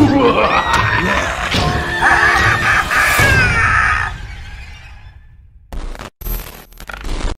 yeah.